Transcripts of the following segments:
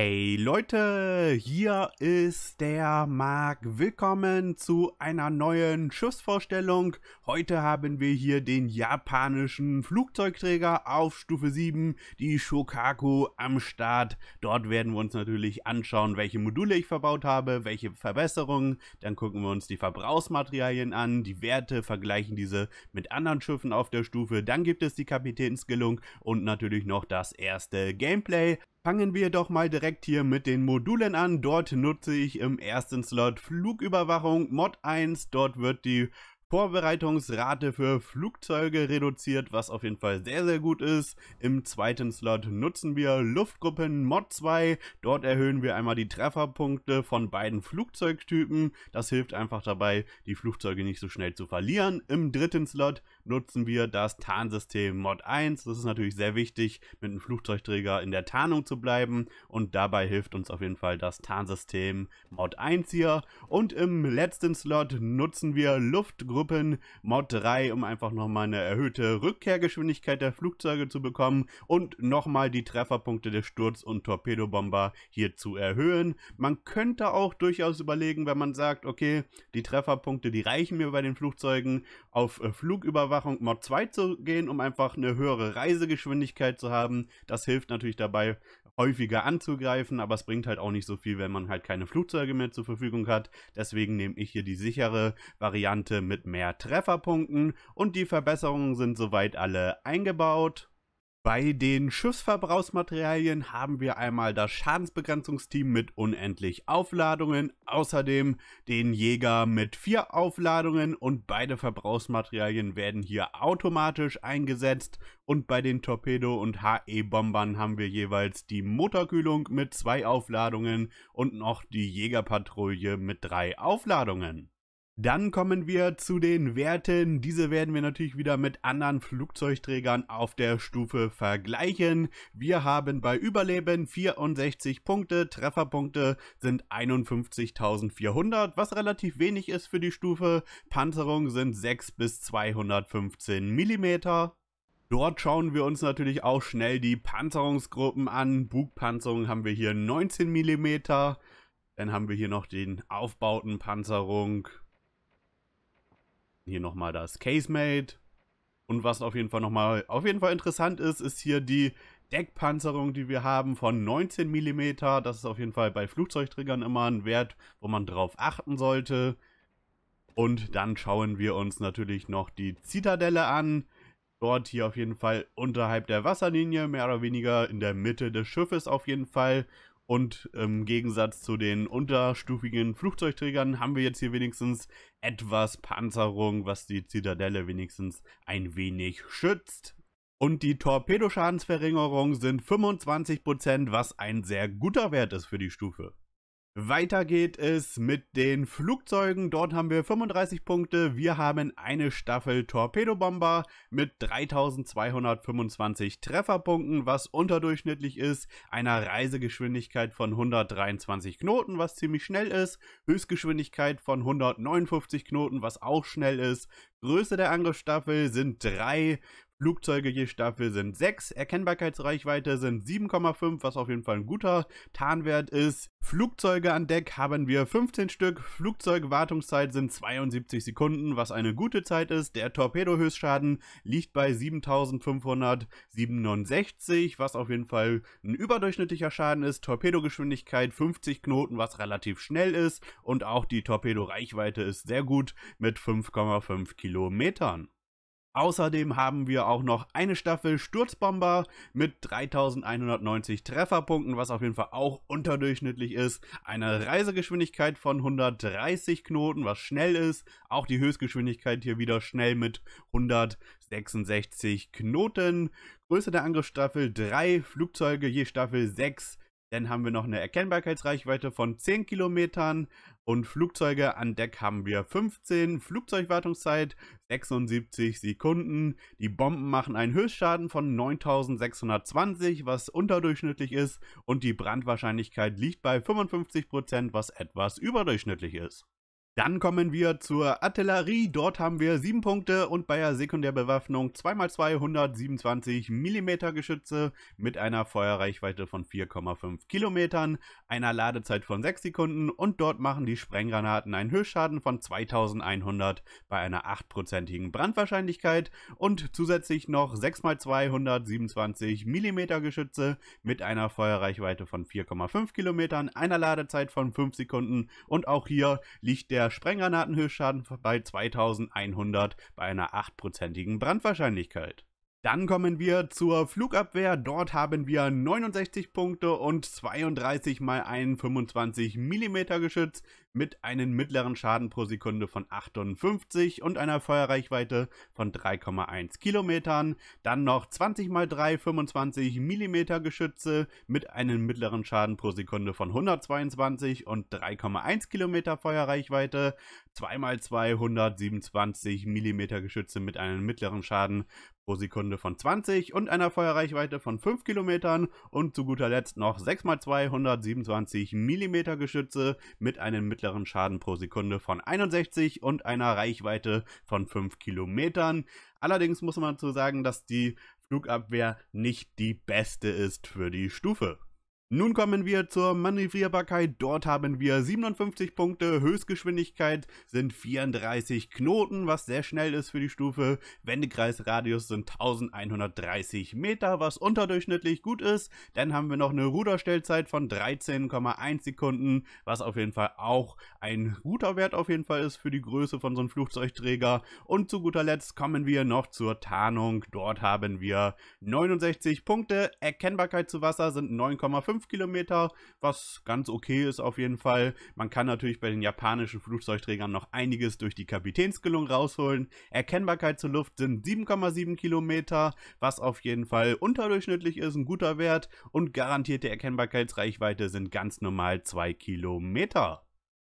Hey Leute, hier ist der Marc. Willkommen zu einer neuen Schiffsvorstellung. Heute haben wir hier den japanischen Flugzeugträger auf Stufe 7, die Shokaku am Start. Dort werden wir uns natürlich anschauen, welche Module ich verbaut habe, welche Verbesserungen. Dann gucken wir uns die Verbrauchsmaterialien an, die Werte, vergleichen diese mit anderen Schiffen auf der Stufe. Dann gibt es die Kapitänsskillung und natürlich noch das erste Gameplay. Fangen wir doch mal direkt hier mit den Modulen an. Dort nutze ich im ersten Slot Flugüberwachung Mod 1. Dort wird die Vorbereitungsrate für Flugzeuge reduziert, was auf jeden Fall sehr, sehr gut ist. Im zweiten Slot nutzen wir Luftgruppen Mod 2. Dort erhöhen wir einmal die Trefferpunkte von beiden Flugzeugtypen. Das hilft einfach dabei, die Flugzeuge nicht so schnell zu verlieren. Im dritten Slot nutzen wir das Tarnsystem Mod 1. Das ist natürlich sehr wichtig, mit einem Flugzeugträger in der Tarnung zu bleiben. Und dabei hilft uns auf jeden Fall das Tarnsystem Mod 1 hier. Und im letzten Slot nutzen wir Luftgruppen Gruppen Mod 3, um einfach nochmal eine erhöhte Rückkehrgeschwindigkeit der Flugzeuge zu bekommen und nochmal die Trefferpunkte der Sturz- und Torpedobomber hier zu erhöhen. Man könnte auch durchaus überlegen, wenn man sagt, okay, die Trefferpunkte, die reichen mir bei den Flugzeugen, auf äh, Flugüberwachung Mod 2 zu gehen, um einfach eine höhere Reisegeschwindigkeit zu haben. Das hilft natürlich dabei, häufiger anzugreifen, aber es bringt halt auch nicht so viel, wenn man halt keine Flugzeuge mehr zur Verfügung hat. Deswegen nehme ich hier die sichere Variante mit mehr Trefferpunkten und die Verbesserungen sind soweit alle eingebaut. Bei den Schiffsverbrauchsmaterialien haben wir einmal das Schadensbegrenzungsteam mit unendlich Aufladungen, außerdem den Jäger mit vier Aufladungen und beide Verbrauchsmaterialien werden hier automatisch eingesetzt und bei den Torpedo- und HE-Bombern haben wir jeweils die Motorkühlung mit zwei Aufladungen und noch die Jägerpatrouille mit drei Aufladungen. Dann kommen wir zu den Werten. Diese werden wir natürlich wieder mit anderen Flugzeugträgern auf der Stufe vergleichen. Wir haben bei Überleben 64 Punkte, Trefferpunkte sind 51.400, was relativ wenig ist für die Stufe. Panzerung sind 6 bis 215 mm. Dort schauen wir uns natürlich auch schnell die Panzerungsgruppen an. Bugpanzerung haben wir hier 19 mm. Dann haben wir hier noch den Aufbautenpanzerung hier nochmal das Casemate. Und was auf jeden Fall nochmal, auf jeden Fall interessant ist, ist hier die Deckpanzerung, die wir haben von 19 mm. Das ist auf jeden Fall bei Flugzeugträgern immer ein Wert, wo man drauf achten sollte. Und dann schauen wir uns natürlich noch die Zitadelle an. Dort hier auf jeden Fall unterhalb der Wasserlinie, mehr oder weniger in der Mitte des Schiffes auf jeden Fall. Und im Gegensatz zu den unterstufigen Flugzeugträgern haben wir jetzt hier wenigstens etwas Panzerung, was die Zitadelle wenigstens ein wenig schützt. Und die Torpedoschadensverringerung sind 25%, was ein sehr guter Wert ist für die Stufe. Weiter geht es mit den Flugzeugen. Dort haben wir 35 Punkte. Wir haben eine Staffel Torpedobomber mit 3225 Trefferpunkten, was unterdurchschnittlich ist. Einer Reisegeschwindigkeit von 123 Knoten, was ziemlich schnell ist. Höchstgeschwindigkeit von 159 Knoten, was auch schnell ist. Größe der Angriffsstaffel sind 3. Flugzeuge je Staffel sind 6, Erkennbarkeitsreichweite sind 7,5, was auf jeden Fall ein guter Tarnwert ist. Flugzeuge an Deck haben wir 15 Stück, Flugzeugwartungszeit sind 72 Sekunden, was eine gute Zeit ist. Der Torpedo-Höchstschaden liegt bei 7567, was auf jeden Fall ein überdurchschnittlicher Schaden ist. Torpedogeschwindigkeit 50 Knoten, was relativ schnell ist. Und auch die Torpedo-Reichweite ist sehr gut mit 5,5 Kilometern. Außerdem haben wir auch noch eine Staffel Sturzbomber mit 3190 Trefferpunkten, was auf jeden Fall auch unterdurchschnittlich ist. Eine Reisegeschwindigkeit von 130 Knoten, was schnell ist. Auch die Höchstgeschwindigkeit hier wieder schnell mit 166 Knoten. Größe der Angriffsstaffel 3, Flugzeuge je Staffel 6 dann haben wir noch eine Erkennbarkeitsreichweite von 10 Kilometern und Flugzeuge an Deck haben wir 15, Flugzeugwartungszeit 76 Sekunden. Die Bomben machen einen Höchstschaden von 9620, was unterdurchschnittlich ist und die Brandwahrscheinlichkeit liegt bei 55%, was etwas überdurchschnittlich ist. Dann kommen wir zur Artillerie. Dort haben wir 7 Punkte und bei der Sekundärbewaffnung 2x2 127 mm Geschütze mit einer Feuerreichweite von 4,5 Kilometern, einer Ladezeit von 6 Sekunden und dort machen die Sprenggranaten einen Höchstschaden von 2100 bei einer 8%igen Brandwahrscheinlichkeit und zusätzlich noch 6x2 127 mm Geschütze mit einer Feuerreichweite von 4,5 Kilometern, einer Ladezeit von 5 Sekunden und auch hier liegt der Sprenggranatenhöchstschaden bei 2100 bei einer 8%igen Brandwahrscheinlichkeit. Dann kommen wir zur Flugabwehr. Dort haben wir 69 Punkte und 32 mal ein 25 mm Geschütz mit einem mittleren Schaden pro Sekunde von 58 und einer Feuerreichweite von 3,1 Kilometern. Dann noch 20 mal 3 25 mm Geschütze mit einem mittleren Schaden pro Sekunde von 122 und 3,1 Kilometer Feuerreichweite. 2 mal 2 127 mm Geschütze mit einem mittleren Schaden pro Sekunde von 20 und einer Feuerreichweite von 5 Kilometern und zu guter Letzt noch 6x2 127 mm Geschütze mit einem mittleren Schaden pro Sekunde von 61 und einer Reichweite von 5 Kilometern. Allerdings muss man dazu sagen, dass die Flugabwehr nicht die beste ist für die Stufe. Nun kommen wir zur Manövrierbarkeit. Dort haben wir 57 Punkte, Höchstgeschwindigkeit sind 34 Knoten, was sehr schnell ist für die Stufe. Wendekreisradius sind 1130 Meter, was unterdurchschnittlich gut ist. Dann haben wir noch eine Ruderstellzeit von 13,1 Sekunden, was auf jeden Fall auch ein guter Wert auf jeden Fall ist für die Größe von so einem Flugzeugträger. Und zu guter Letzt kommen wir noch zur Tarnung. Dort haben wir 69 Punkte, Erkennbarkeit zu Wasser sind 9,5 5 Kilometer, was ganz okay ist auf jeden Fall. Man kann natürlich bei den japanischen Flugzeugträgern noch einiges durch die Kapitänsgelung rausholen. Erkennbarkeit zur Luft sind 7,7 Kilometer, was auf jeden Fall unterdurchschnittlich ist, ein guter Wert. Und garantierte Erkennbarkeitsreichweite sind ganz normal 2 Kilometer.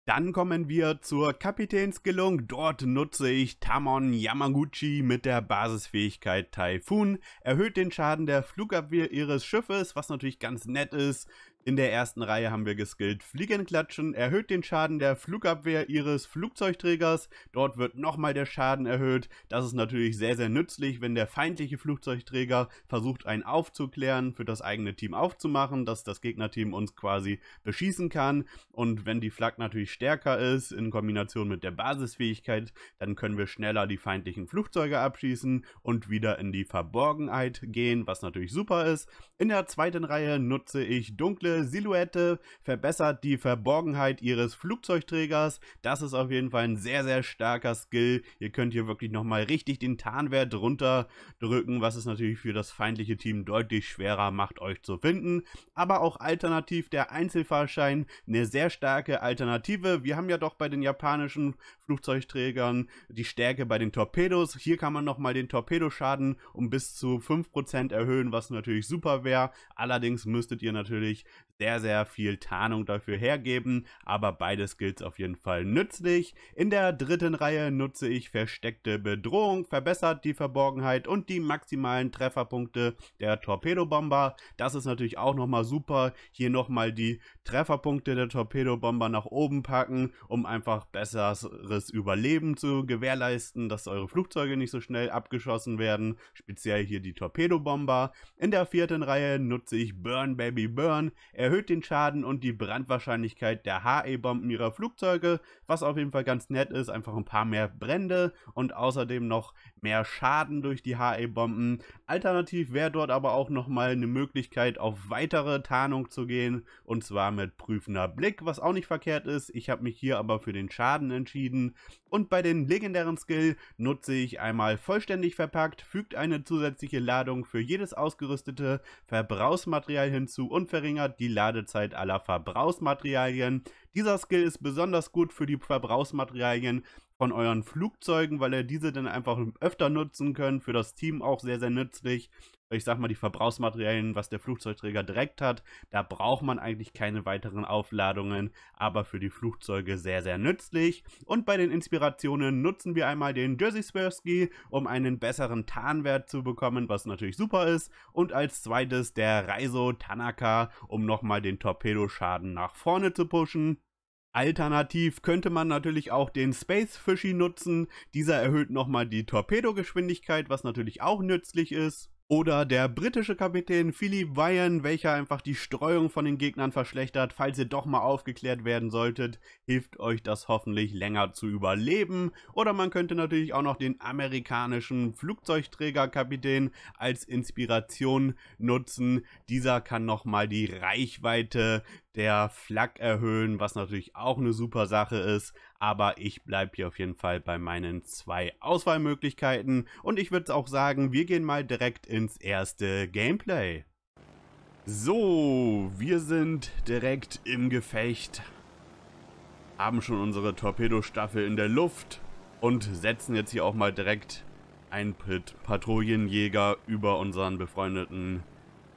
Dann kommen wir zur Kapitänsgelung. Dort nutze ich Tamon Yamaguchi mit der Basisfähigkeit Typhoon. Erhöht den Schaden der Flugabwehr ihres Schiffes, was natürlich ganz nett ist. In der ersten Reihe haben wir geskillt Fliegenklatschen, erhöht den Schaden der Flugabwehr ihres Flugzeugträgers. Dort wird nochmal der Schaden erhöht. Das ist natürlich sehr, sehr nützlich, wenn der feindliche Flugzeugträger versucht, einen aufzuklären, für das eigene Team aufzumachen, dass das Gegnerteam uns quasi beschießen kann. Und wenn die Flak natürlich stärker ist, in Kombination mit der Basisfähigkeit, dann können wir schneller die feindlichen Flugzeuge abschießen und wieder in die Verborgenheit gehen, was natürlich super ist. In der zweiten Reihe nutze ich dunkle Silhouette verbessert die Verborgenheit ihres Flugzeugträgers. Das ist auf jeden Fall ein sehr, sehr starker Skill. Ihr könnt hier wirklich nochmal richtig den Tarnwert runterdrücken, was es natürlich für das feindliche Team deutlich schwerer macht, euch zu finden. Aber auch alternativ der Einzelfahrschein, eine sehr starke Alternative. Wir haben ja doch bei den japanischen Flugzeugträgern die Stärke bei den Torpedos. Hier kann man nochmal den Torpedoschaden um bis zu 5% erhöhen, was natürlich super wäre. Allerdings müsstet ihr natürlich sehr, sehr viel Tarnung dafür hergeben, aber beides gilt auf jeden Fall nützlich. In der dritten Reihe nutze ich versteckte Bedrohung, verbessert die Verborgenheit und die maximalen Trefferpunkte der Torpedobomber. Das ist natürlich auch nochmal super. Hier nochmal die Trefferpunkte der Torpedobomber nach oben packen, um einfach besseres Überleben zu gewährleisten, dass eure Flugzeuge nicht so schnell abgeschossen werden. Speziell hier die Torpedobomber. In der vierten Reihe nutze ich Burn Baby Burn. Er erhöht den Schaden und die Brandwahrscheinlichkeit der HE-Bomben ihrer Flugzeuge, was auf jeden Fall ganz nett ist, einfach ein paar mehr Brände und außerdem noch mehr Schaden durch die HE-Bomben. Alternativ wäre dort aber auch nochmal eine Möglichkeit, auf weitere Tarnung zu gehen, und zwar mit prüfender Blick, was auch nicht verkehrt ist. Ich habe mich hier aber für den Schaden entschieden. Und bei den legendären Skill nutze ich einmal vollständig verpackt, fügt eine zusätzliche Ladung für jedes ausgerüstete Verbrauchsmaterial hinzu und verringert die Ladezeit aller Verbrauchsmaterialien. Dieser Skill ist besonders gut für die Verbrauchsmaterialien von euren Flugzeugen, weil ihr diese dann einfach öfter nutzen könnt. Für das Team auch sehr, sehr nützlich. Ich sag mal, die Verbrauchsmaterialien, was der Flugzeugträger direkt hat, da braucht man eigentlich keine weiteren Aufladungen, aber für die Flugzeuge sehr, sehr nützlich. Und bei den Inspirationen nutzen wir einmal den Jersey Swirsky, um einen besseren Tarnwert zu bekommen, was natürlich super ist. Und als zweites der Reiso Tanaka, um nochmal den Torpedoschaden nach vorne zu pushen. Alternativ könnte man natürlich auch den Space Fishy nutzen. Dieser erhöht nochmal die Torpedogeschwindigkeit, was natürlich auch nützlich ist. Oder der britische Kapitän Philip Wyan, welcher einfach die Streuung von den Gegnern verschlechtert. Falls ihr doch mal aufgeklärt werden solltet, hilft euch das hoffentlich länger zu überleben. Oder man könnte natürlich auch noch den amerikanischen Flugzeugträgerkapitän als Inspiration nutzen. Dieser kann nochmal die Reichweite der Flak erhöhen, was natürlich auch eine super Sache ist. Aber ich bleibe hier auf jeden Fall bei meinen zwei Auswahlmöglichkeiten. Und ich würde auch sagen, wir gehen mal direkt ins erste Gameplay. So, wir sind direkt im Gefecht. Haben schon unsere Torpedostaffel in der Luft und setzen jetzt hier auch mal direkt einen Patrouillenjäger über unseren befreundeten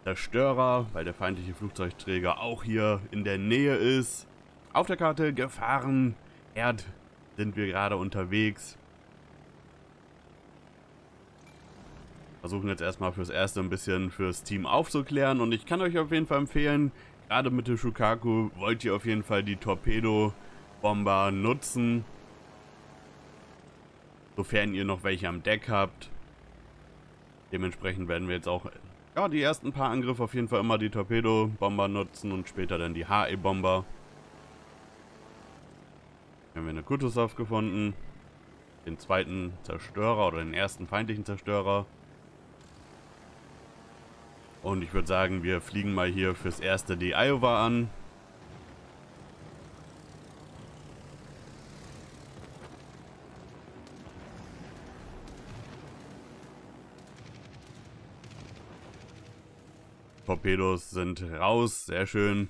Zerstörer, weil der feindliche Flugzeugträger auch hier in der Nähe ist. Auf der Karte Gefahren Erd sind wir gerade unterwegs. Versuchen jetzt erstmal fürs Erste ein bisschen fürs Team aufzuklären und ich kann euch auf jeden Fall empfehlen, gerade mit dem Shukaku wollt ihr auf jeden Fall die Torpedo-Bomber nutzen. Sofern ihr noch welche am Deck habt. Dementsprechend werden wir jetzt auch ja, die ersten paar Angriffe auf jeden Fall immer die Torpedo-Bomber nutzen und später dann die HE-Bomber. Hier haben wir eine Kutusov gefunden. Den zweiten Zerstörer oder den ersten feindlichen Zerstörer. Und ich würde sagen, wir fliegen mal hier fürs erste die Iowa an. Torpedos sind raus, sehr schön.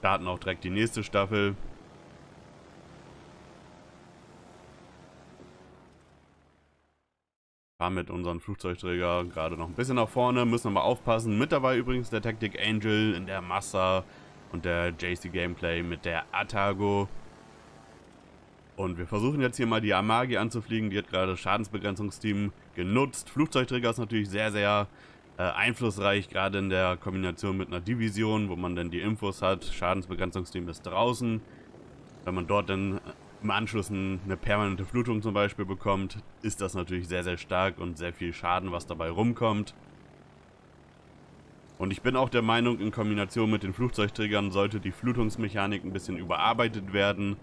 Starten auch direkt die nächste Staffel. Fahren mit unserem Flugzeugträger gerade noch ein bisschen nach vorne, müssen aber aufpassen. Mit dabei übrigens der Tactic Angel in der Massa und der JC Gameplay mit der Atago. Und wir versuchen jetzt hier mal die Amagi anzufliegen. Die hat gerade Schadensbegrenzungsteam genutzt. Flugzeugträger ist natürlich sehr, sehr äh, einflussreich, gerade in der Kombination mit einer Division, wo man dann die Infos hat. Schadensbegrenzungsteam ist draußen. Wenn man dort dann im Anschluss eine permanente Flutung zum Beispiel bekommt, ist das natürlich sehr, sehr stark und sehr viel Schaden, was dabei rumkommt. Und ich bin auch der Meinung, in Kombination mit den Flugzeugträgern sollte die Flutungsmechanik ein bisschen überarbeitet werden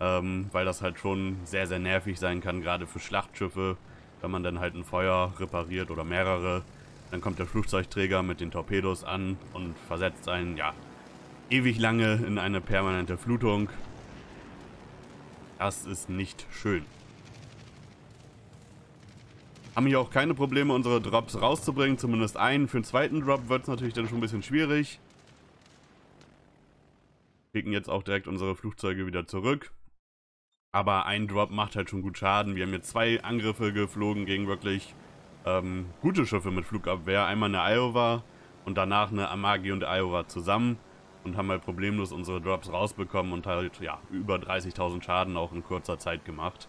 ähm, weil das halt schon sehr, sehr nervig sein kann, gerade für Schlachtschiffe, wenn man dann halt ein Feuer repariert oder mehrere. Dann kommt der Flugzeugträger mit den Torpedos an und versetzt einen, ja, ewig lange in eine permanente Flutung. Das ist nicht schön. Haben hier auch keine Probleme, unsere Drops rauszubringen, zumindest einen. Für den zweiten Drop wird es natürlich dann schon ein bisschen schwierig. Schicken jetzt auch direkt unsere Flugzeuge wieder zurück. Aber ein Drop macht halt schon gut Schaden. Wir haben jetzt zwei Angriffe geflogen gegen wirklich ähm, gute Schiffe mit Flugabwehr. Einmal eine Iowa und danach eine Amagi und Iowa zusammen. Und haben halt problemlos unsere Drops rausbekommen und halt, ja, über 30.000 Schaden auch in kurzer Zeit gemacht.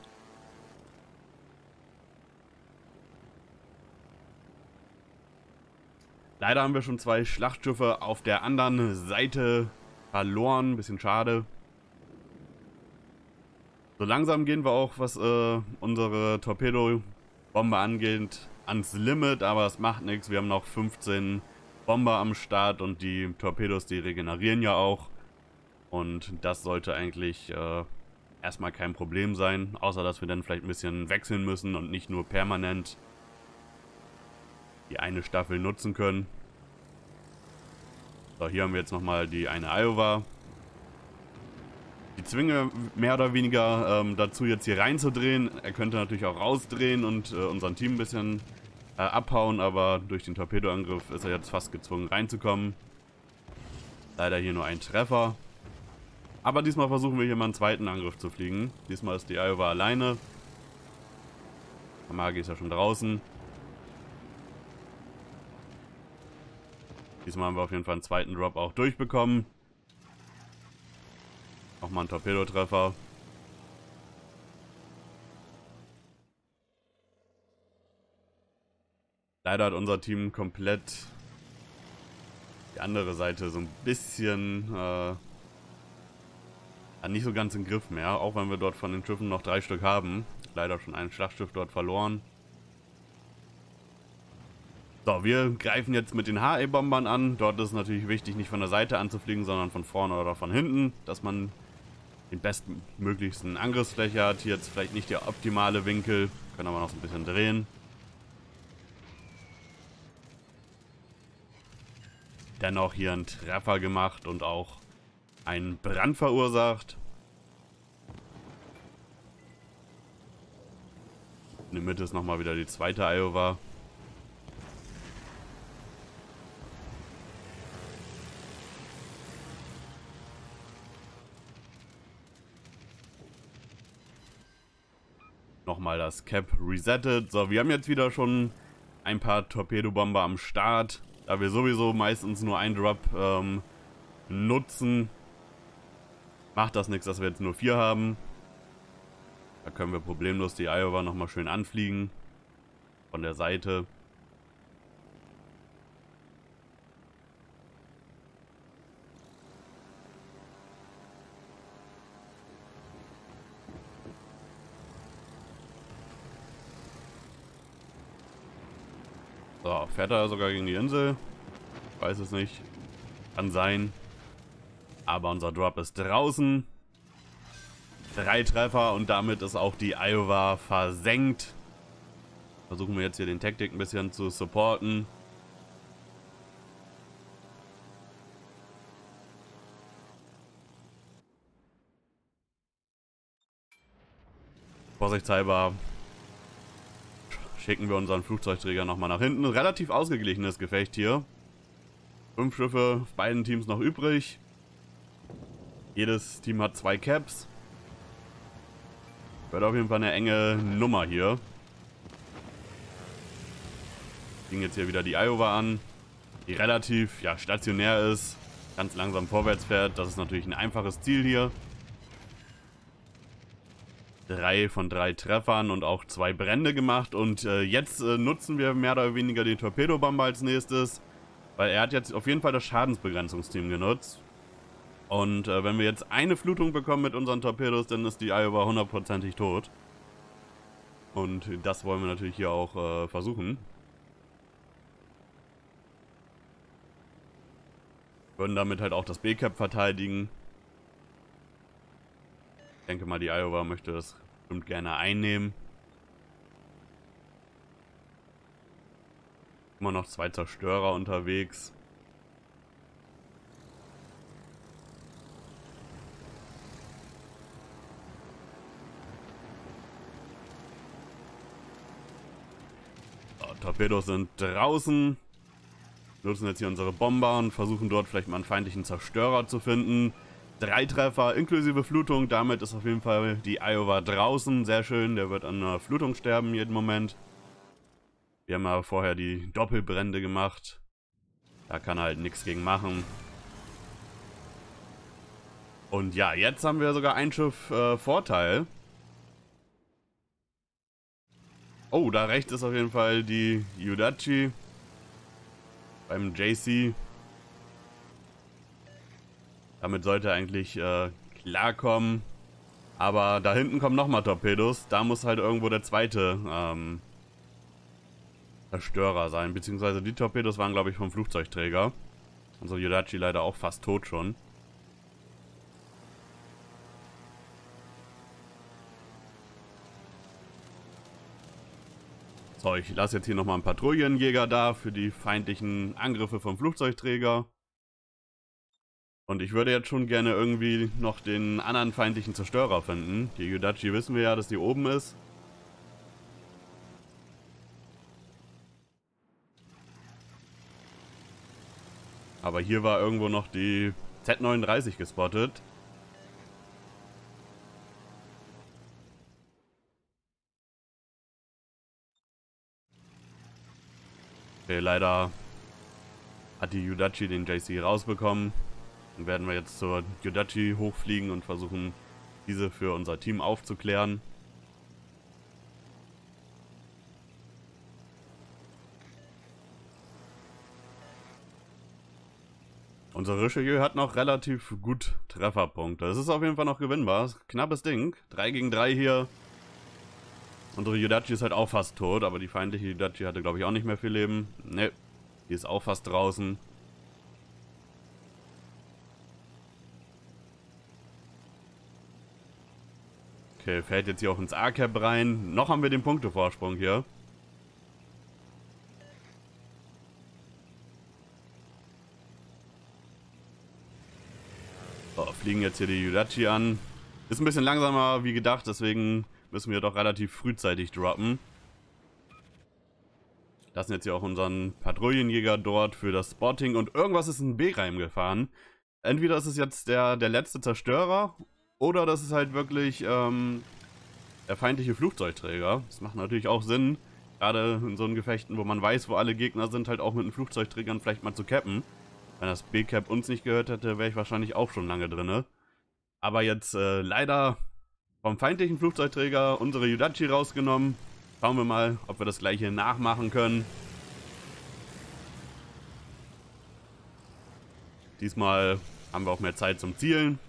Leider haben wir schon zwei Schlachtschiffe auf der anderen Seite verloren. Bisschen schade. So langsam gehen wir auch, was äh, unsere Torpedo-Bombe angeht, ans Limit, aber es macht nichts. Wir haben noch 15 Bomber am Start und die Torpedos, die regenerieren ja auch. Und das sollte eigentlich äh, erstmal kein Problem sein, außer dass wir dann vielleicht ein bisschen wechseln müssen und nicht nur permanent die eine Staffel nutzen können. So, hier haben wir jetzt nochmal die eine Iowa. Die zwinge mehr oder weniger ähm, dazu, jetzt hier reinzudrehen. Er könnte natürlich auch rausdrehen und äh, unseren Team ein bisschen äh, abhauen, aber durch den Torpedoangriff ist er jetzt fast gezwungen reinzukommen. Leider hier nur ein Treffer. Aber diesmal versuchen wir hier mal einen zweiten Angriff zu fliegen. Diesmal ist die Iowa alleine. Amagi ist ja schon draußen. Diesmal haben wir auf jeden Fall einen zweiten Drop auch durchbekommen. Nochmal ein Torpedotreffer. Leider hat unser Team komplett die andere Seite so ein bisschen äh, nicht so ganz im Griff mehr, auch wenn wir dort von den Schiffen noch drei Stück haben. Leider schon ein Schlachtschiff dort verloren. So, wir greifen jetzt mit den HE-Bombern an. Dort ist natürlich wichtig, nicht von der Seite anzufliegen, sondern von vorne oder von hinten, dass man den bestmöglichsten Angriffsfläche hat. Hier jetzt vielleicht nicht der optimale Winkel, können aber noch so ein bisschen drehen. Dennoch hier einen Treffer gemacht und auch einen Brand verursacht. In der Mitte ist nochmal wieder die zweite Iowa. Nochmal das Cap resettet. So, wir haben jetzt wieder schon ein paar Torpedobomber am Start. Da wir sowieso meistens nur einen Drop ähm, nutzen, macht das nichts, dass wir jetzt nur vier haben. Da können wir problemlos die Iowa nochmal schön anfliegen. Von der Seite. So, fährt er sogar gegen die Insel? Weiß es nicht. Kann sein. Aber unser Drop ist draußen. Drei Treffer und damit ist auch die Iowa versenkt. Versuchen wir jetzt hier den Taktik ein bisschen zu supporten. Vorsichtshalber schicken wir unseren Flugzeugträger nochmal nach hinten. Relativ ausgeglichenes Gefecht hier. Fünf Schiffe beiden Teams noch übrig. Jedes Team hat zwei Caps. Wird auf jeden Fall eine enge Nummer hier. Ging jetzt hier wieder die Iowa an, die relativ ja, stationär ist, ganz langsam vorwärts fährt. Das ist natürlich ein einfaches Ziel hier drei von drei Treffern und auch zwei Brände gemacht. Und äh, jetzt äh, nutzen wir mehr oder weniger den Torpedobomber als nächstes. Weil er hat jetzt auf jeden Fall das Schadensbegrenzungsteam genutzt. Und äh, wenn wir jetzt eine Flutung bekommen mit unseren Torpedos, dann ist die Iowa hundertprozentig tot. Und das wollen wir natürlich hier auch äh, versuchen. Würden damit halt auch das B-Cap verteidigen. Ich denke mal, die Iowa möchte das bestimmt gerne einnehmen. Immer noch zwei Zerstörer unterwegs. So, Torpedos sind draußen. Nutzen jetzt hier unsere Bomber und versuchen dort vielleicht mal einen feindlichen Zerstörer zu finden. Drei Treffer inklusive Flutung. Damit ist auf jeden Fall die Iowa draußen. Sehr schön. Der wird an einer Flutung sterben jeden Moment. Wir haben aber vorher die Doppelbrände gemacht. Da kann er halt nichts gegen machen. Und ja, jetzt haben wir sogar ein Schiff äh, Vorteil. Oh, da rechts ist auf jeden Fall die Yudachi. Beim JC damit sollte er eigentlich äh, klarkommen. Aber da hinten kommen nochmal Torpedos. Da muss halt irgendwo der zweite ähm, Zerstörer sein. Beziehungsweise die Torpedos waren, glaube ich, vom Flugzeugträger. Unser Yodachi leider auch fast tot schon. So, ich lasse jetzt hier nochmal einen Patrouillenjäger da für die feindlichen Angriffe vom Flugzeugträger. Und ich würde jetzt schon gerne irgendwie noch den anderen feindlichen Zerstörer finden. Die Yudachi wissen wir ja, dass die oben ist. Aber hier war irgendwo noch die Z39 gespottet. Okay, leider hat die Yudachi den JC rausbekommen. Dann werden wir jetzt zur Yodachi hochfliegen und versuchen, diese für unser Team aufzuklären. Unser Richelieu hat noch relativ gut Trefferpunkte. Das ist auf jeden Fall noch gewinnbar. Knappes Ding. 3 gegen 3 hier. Unsere Yudachi ist halt auch fast tot, aber die feindliche Yudachi hatte, glaube ich, auch nicht mehr viel Leben. Ne, die ist auch fast draußen. Okay, fällt jetzt hier auch ins A-Cap rein. Noch haben wir den Punktevorsprung hier. So, fliegen jetzt hier die Yudachi an. Ist ein bisschen langsamer wie gedacht, deswegen müssen wir doch relativ frühzeitig droppen. Lassen jetzt hier auch unseren Patrouillenjäger dort für das Spotting und irgendwas ist in B-Reim gefahren. Entweder ist es jetzt der, der letzte Zerstörer oder das ist halt wirklich ähm, der feindliche Flugzeugträger. Das macht natürlich auch Sinn, gerade in so einen Gefechten, wo man weiß, wo alle Gegner sind, halt auch mit den Flugzeugträgern vielleicht mal zu cappen. Wenn das B-Cap uns nicht gehört hätte, wäre ich wahrscheinlich auch schon lange drinne. Aber jetzt äh, leider vom feindlichen Flugzeugträger unsere Yudachi rausgenommen. Schauen wir mal, ob wir das gleiche nachmachen können. Diesmal haben wir auch mehr Zeit zum Zielen.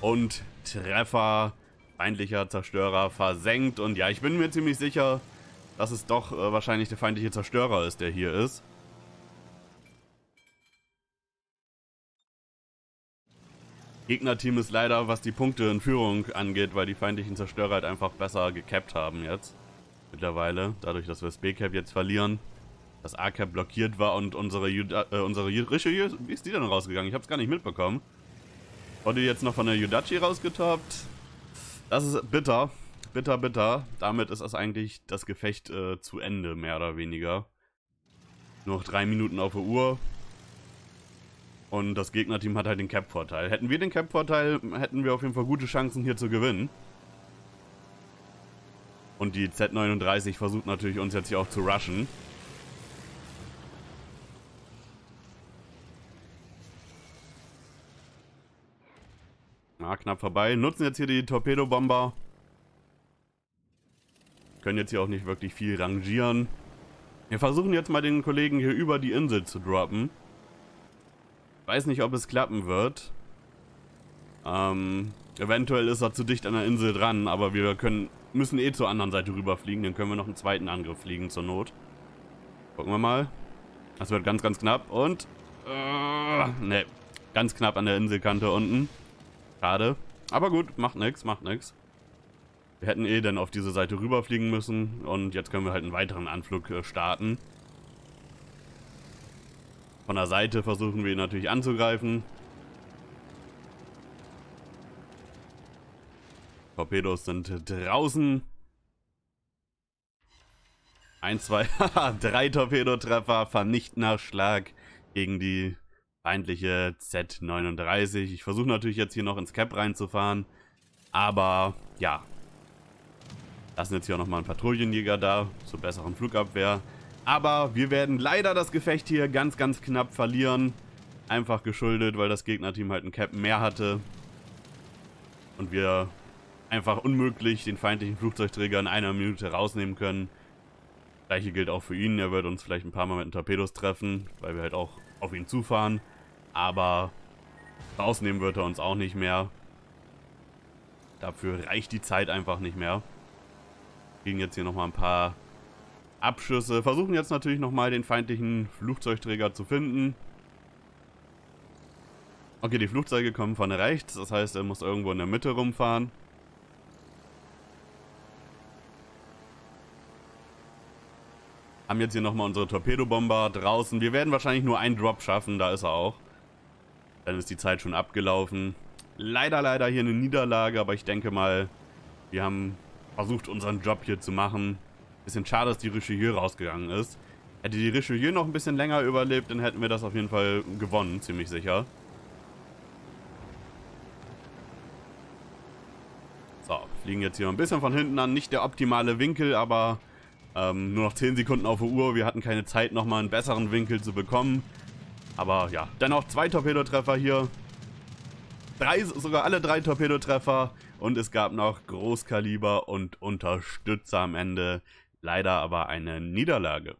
Und Treffer, feindlicher Zerstörer versenkt. Und ja, ich bin mir ziemlich sicher, dass es doch äh, wahrscheinlich der feindliche Zerstörer ist, der hier ist. Gegnerteam ist leider, was die Punkte in Führung angeht, weil die feindlichen Zerstörer halt einfach besser gecapped haben jetzt. Mittlerweile. Dadurch, dass wir das B-Cap jetzt verlieren. Das A-Cap blockiert war und unsere, Juda äh, unsere Richelieu, wie ist die denn rausgegangen? Ich hab's gar nicht mitbekommen. Wurde jetzt noch von der Yudachi rausgetoppt. Das ist bitter. Bitter, bitter. Damit ist das eigentlich das Gefecht äh, zu Ende, mehr oder weniger. Nur noch drei Minuten auf der Uhr. Und das Gegnerteam hat halt den Cap-Vorteil. Hätten wir den Cap-Vorteil, hätten wir auf jeden Fall gute Chancen hier zu gewinnen. Und die Z39 versucht natürlich uns jetzt hier auch zu rushen. Na, knapp vorbei. Nutzen jetzt hier die Torpedobomber. Können jetzt hier auch nicht wirklich viel rangieren. Wir versuchen jetzt mal den Kollegen hier über die Insel zu droppen. Weiß nicht, ob es klappen wird. Ähm, eventuell ist er zu dicht an der Insel dran, aber wir können, müssen eh zur anderen Seite rüberfliegen. Dann können wir noch einen zweiten Angriff fliegen zur Not. Gucken wir mal. Das wird ganz, ganz knapp. Und... Äh, ne, ganz knapp an der Inselkante unten. Schade. Aber gut, macht nix, macht nix. Wir hätten eh dann auf diese Seite rüberfliegen müssen. Und jetzt können wir halt einen weiteren Anflug äh, starten. Von der Seite versuchen wir ihn natürlich anzugreifen. Torpedos sind draußen. Ein, zwei, drei Torpedotreffer, vernichtender Schlag gegen die feindliche Z39. Ich versuche natürlich jetzt hier noch ins Cap reinzufahren, aber ja. Lassen jetzt hier auch nochmal einen Patrouillenjäger da, zur besseren Flugabwehr. Aber wir werden leider das Gefecht hier ganz, ganz knapp verlieren. Einfach geschuldet, weil das Gegnerteam halt einen Cap mehr hatte. Und wir einfach unmöglich den feindlichen Flugzeugträger in einer Minute rausnehmen können. Gleiche gilt auch für ihn. Er wird uns vielleicht ein paar Mal mit den Torpedos treffen, weil wir halt auch auf ihn zufahren. Aber rausnehmen wird er uns auch nicht mehr. Dafür reicht die Zeit einfach nicht mehr. Kriegen jetzt hier nochmal ein paar Abschüsse. Versuchen jetzt natürlich nochmal den feindlichen Flugzeugträger zu finden. Okay, die Flugzeuge kommen von rechts, das heißt, er muss irgendwo in der Mitte rumfahren. Haben jetzt hier nochmal unsere Torpedobomber draußen. Wir werden wahrscheinlich nur einen Drop schaffen, da ist er auch. Dann ist die Zeit schon abgelaufen. Leider, leider hier eine Niederlage, aber ich denke mal, wir haben versucht, unseren Job hier zu machen. Bisschen schade, dass die Richelieu rausgegangen ist. Hätte die Richelieu noch ein bisschen länger überlebt, dann hätten wir das auf jeden Fall gewonnen, ziemlich sicher. So, fliegen jetzt hier ein bisschen von hinten an. Nicht der optimale Winkel, aber ähm, nur noch 10 Sekunden auf der Uhr. Wir hatten keine Zeit, nochmal einen besseren Winkel zu bekommen. Aber ja, dennoch zwei Torpedotreffer hier. Drei, sogar alle drei Torpedotreffer. Und es gab noch Großkaliber und Unterstützer am Ende. Leider aber eine Niederlage.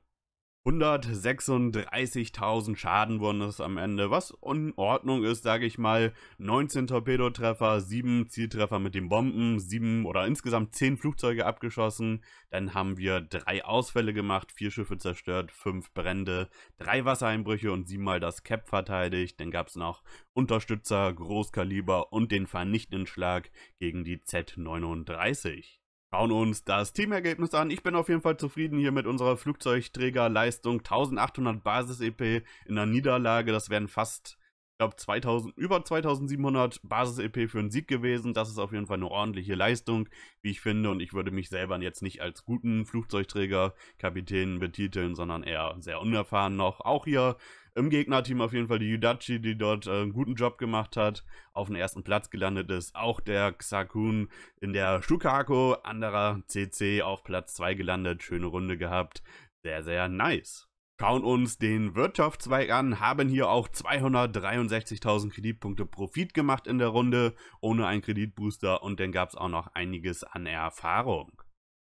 136.000 Schaden wurden es am Ende, was in Ordnung ist, sage ich mal. 19 Torpedotreffer, 7 Zieltreffer mit den Bomben, 7 oder insgesamt 10 Flugzeuge abgeschossen. Dann haben wir 3 Ausfälle gemacht, 4 Schiffe zerstört, 5 Brände, 3 Wassereinbrüche und 7 mal das Cap verteidigt. Dann gab es noch Unterstützer, Großkaliber und den vernichtenden Schlag gegen die Z39 schauen uns das Teamergebnis an. Ich bin auf jeden Fall zufrieden hier mit unserer Flugzeugträgerleistung. 1800 Basis-EP in der Niederlage. Das wären fast, ich glaube, 2000, über 2700 Basis-EP für einen Sieg gewesen. Das ist auf jeden Fall eine ordentliche Leistung, wie ich finde. Und ich würde mich selber jetzt nicht als guten Flugzeugträger-Kapitän betiteln, sondern eher sehr unerfahren noch. Auch hier im Gegnerteam auf jeden Fall die Yudachi, die dort äh, einen guten Job gemacht hat, auf den ersten Platz gelandet ist. Auch der Xakun in der Stukako, anderer CC auf Platz 2 gelandet. Schöne Runde gehabt. Sehr, sehr nice. Schauen uns den Wirtschaftszweig an, haben hier auch 263.000 Kreditpunkte Profit gemacht in der Runde, ohne einen Kreditbooster und dann gab es auch noch einiges an Erfahrung.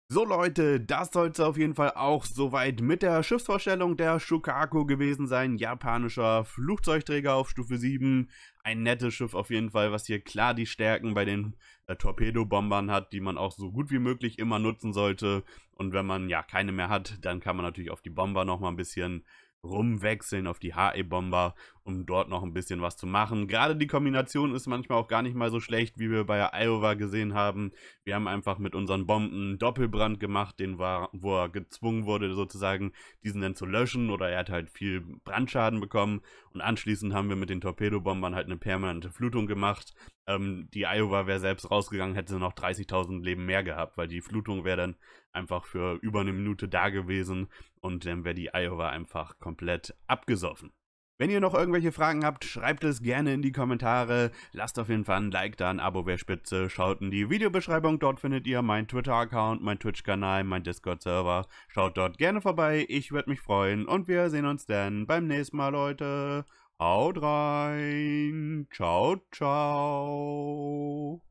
So Leute, das sollte auf jeden Fall auch soweit mit der Schiffsvorstellung der Shukaku gewesen sein. Japanischer Flugzeugträger auf Stufe 7. Ein nettes Schiff auf jeden Fall, was hier klar die Stärken bei den äh, Torpedobombern hat, die man auch so gut wie möglich immer nutzen sollte. Und wenn man ja keine mehr hat, dann kann man natürlich auf die Bomber nochmal ein bisschen rumwechseln auf die HE-Bomber, um dort noch ein bisschen was zu machen. Gerade die Kombination ist manchmal auch gar nicht mal so schlecht, wie wir bei Iowa gesehen haben. Wir haben einfach mit unseren Bomben Doppelbrand gemacht, den war, wo er gezwungen wurde, sozusagen diesen dann zu löschen oder er hat halt viel Brandschaden bekommen und anschließend haben wir mit den Torpedobombern halt eine permanente Flutung gemacht. Ähm, die Iowa wäre selbst rausgegangen, hätte noch 30.000 Leben mehr gehabt, weil die Flutung wäre dann einfach für über eine Minute da gewesen und dann wäre die Iowa einfach komplett abgesoffen. Wenn ihr noch irgendwelche Fragen habt, schreibt es gerne in die Kommentare. Lasst auf jeden Fall ein Like da, ein Abo wäre spitze. Schaut in die Videobeschreibung, dort findet ihr meinen Twitter-Account, meinen Twitch-Kanal, meinen Discord-Server. Schaut dort gerne vorbei, ich würde mich freuen und wir sehen uns dann beim nächsten Mal, Leute. Haut rein. Ciao, ciao.